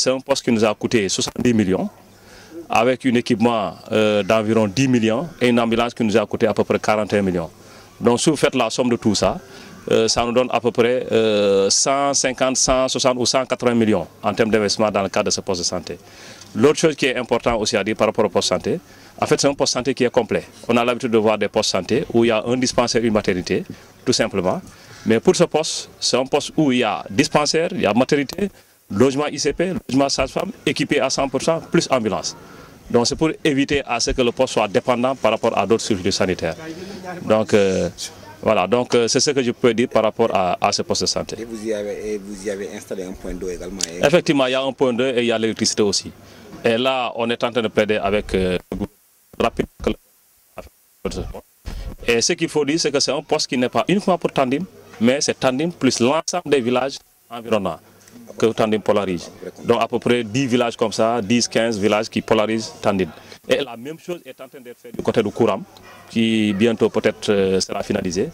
c'est un poste qui nous a coûté 70 millions, avec un équipement euh, d'environ 10 millions et une ambulance qui nous a coûté à peu près 41 millions. Donc si vous faites la somme de tout ça, euh, ça nous donne à peu près euh, 150, 160 ou 180 millions en termes d'investissement dans le cadre de ce poste de santé. L'autre chose qui est importante aussi à dire par rapport au poste santé, en fait c'est un poste santé qui est complet. On a l'habitude de voir des postes santé où il y a un dispensaire une maternité, tout simplement. Mais pour ce poste, c'est un poste où il y a dispensaire, il y a maternité, logement ICP, logement sage-femme, équipé à 100%, plus ambulance. Donc c'est pour éviter à ce que le poste soit dépendant par rapport à d'autres structures sanitaires. Donc euh, voilà, donc euh, c'est ce que je peux dire par rapport à, à ce poste de santé. Et vous y avez, et vous y avez installé un point d'eau également. et- Effectivement, il y a un point d'eau et il y a l'électricité aussi. Et là, on est en train de plaider avec euh, le gouvernement rapide. Et ce qu'il faut dire, c'est que c'est un poste qui n'est pas uniquement pour Tandim, mais c'est Tandim plus l'ensemble des villages environnants que Tandim polarise. Donc à peu près 10 villages comme ça, 10, 15 villages qui polarisent Tandim. Et la même chose est en train d'être faite du côté du Kouram, qui bientôt peut-être euh, sera finalisé.